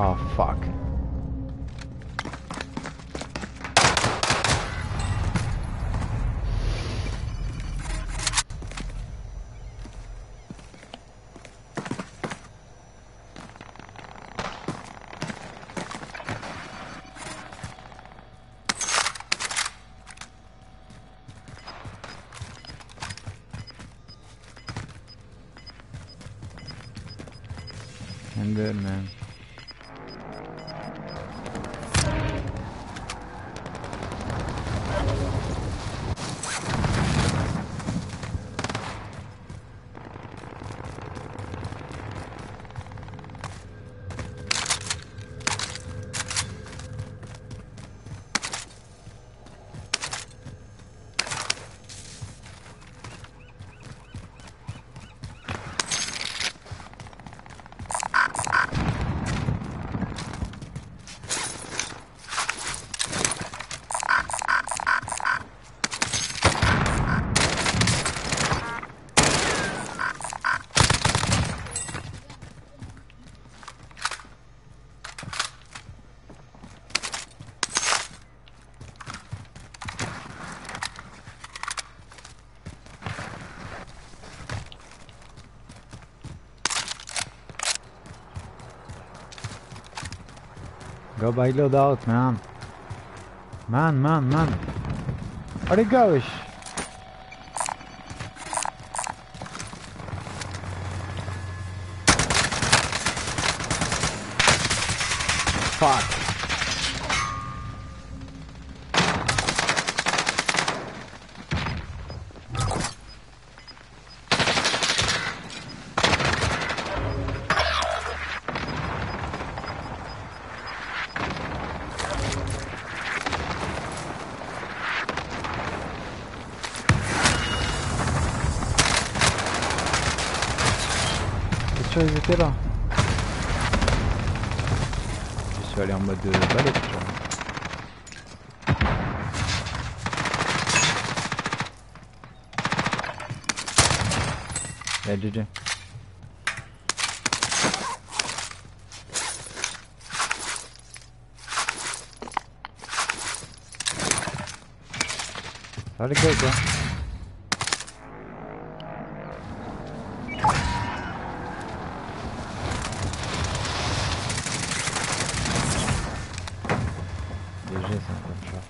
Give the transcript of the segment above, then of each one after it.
Oh, fuck. I'm good, man. Go buy loadout, man. Man, man, man. Where'd it go? Fuck. Je suis allé en mode va les gars, quoi DG, c'est un peu cher.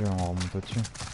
On remonte au-dessus.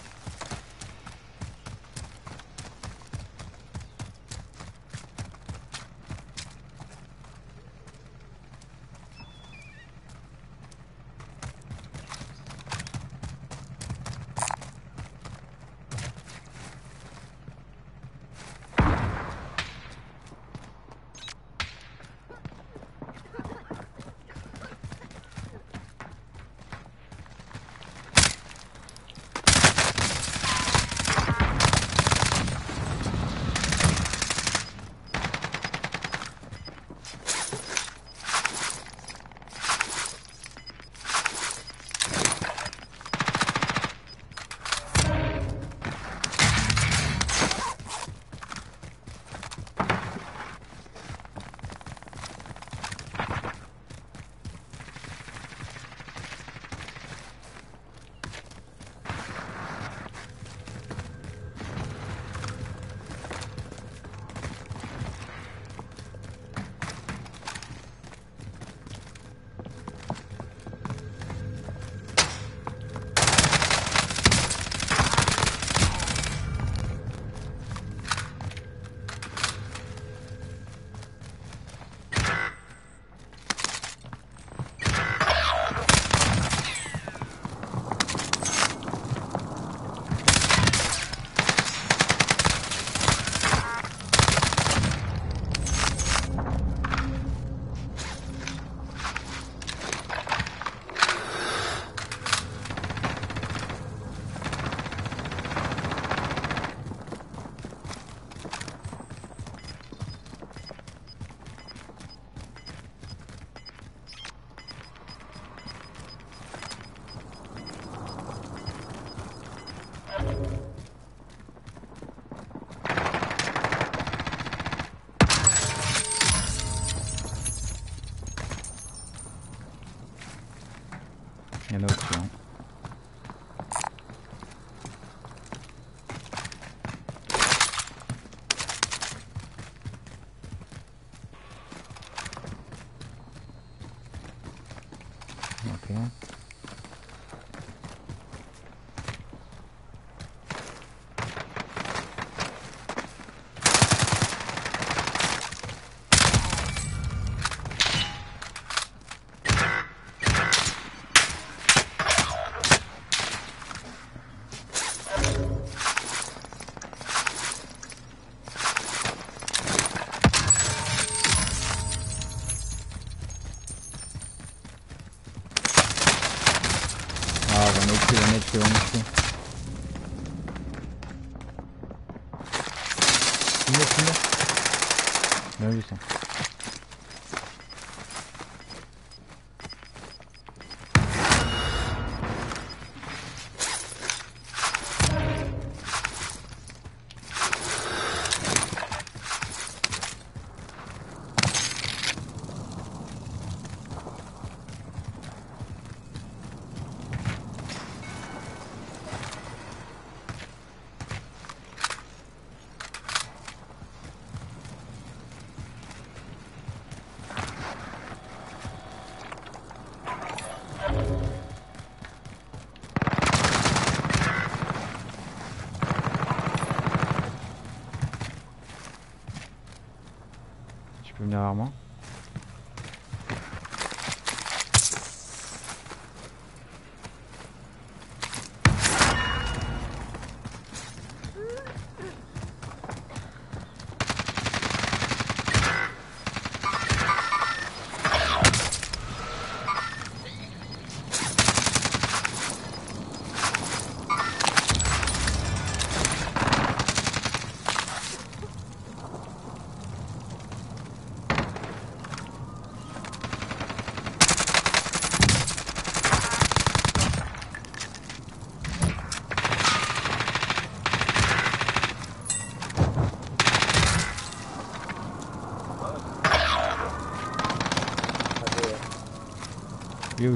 Ok.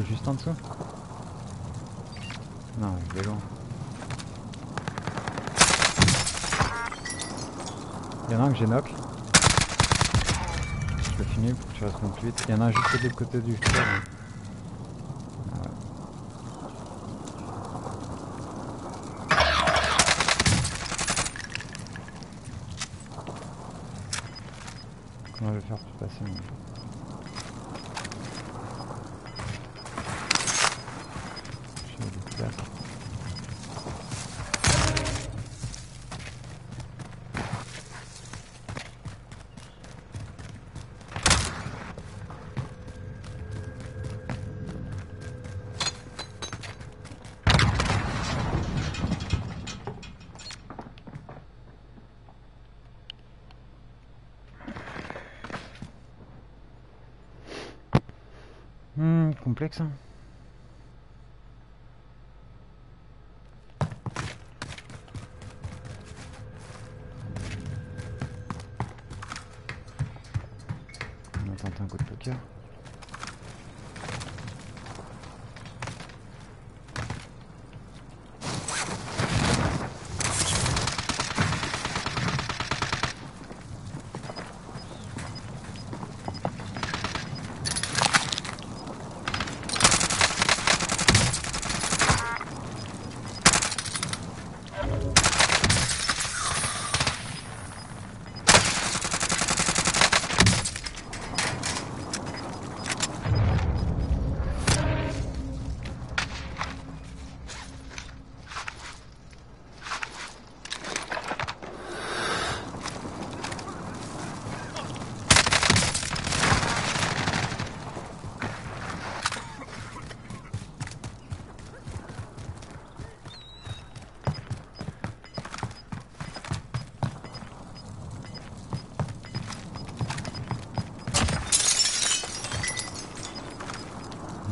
Juste en dessous Non, il est loin. Il y en a un que j'ai knock. Je peux finir pour que tu restes plus vite. Il y en a un juste de l'autre côté du toit. là. Ah. Comment je vais faire pour passer moi Faire. Hmm, complexe. hein. On va tenter un coup de poker.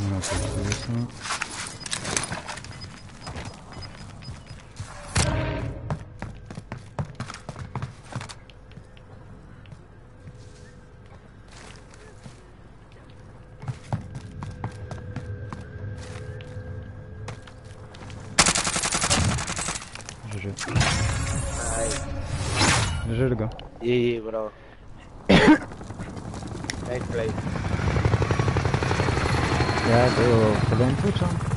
On va ça. GG. Le gars. Nice play. Yeah, they will put in through some.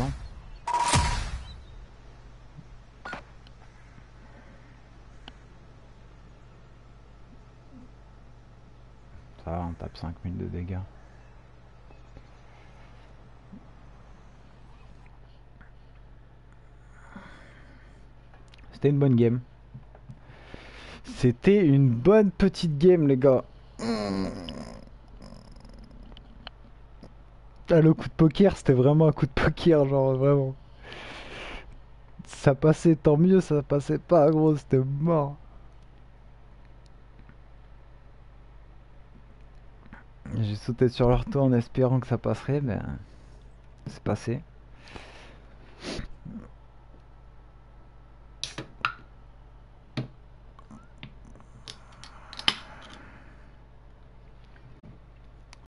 Hein. Ça on tape 5000 de dégâts. C'était une bonne game. C'était une bonne petite game, les gars. Ah, le coup de poker, c'était vraiment un coup de poker, genre vraiment. Ça passait, tant mieux, ça passait pas, gros, c'était mort. J'ai sauté sur leur toit en espérant que ça passerait, mais c'est passé.